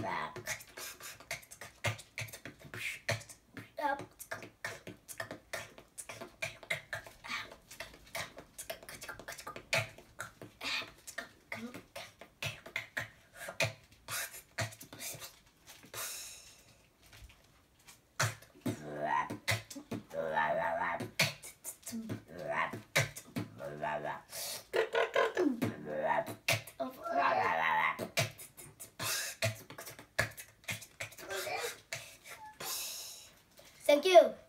back. Thank you.